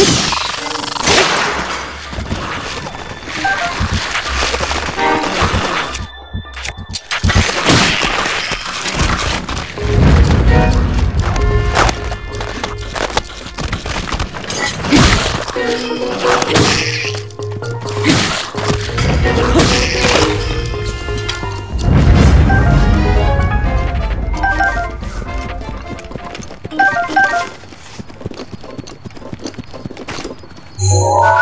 you. Thanks.